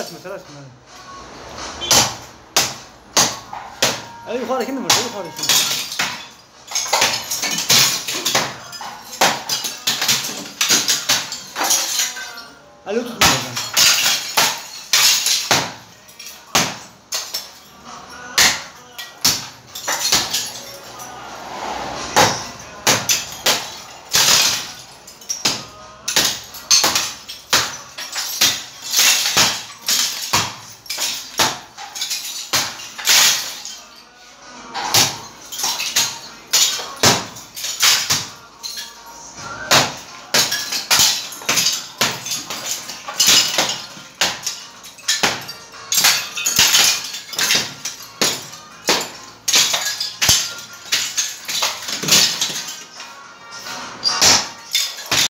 اسمه ترى اسمه أيوه خالك انه أيوه خالك ألو